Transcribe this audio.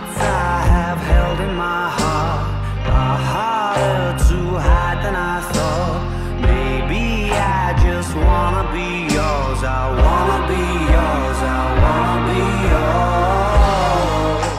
I have held in my heart are harder to hide than I thought.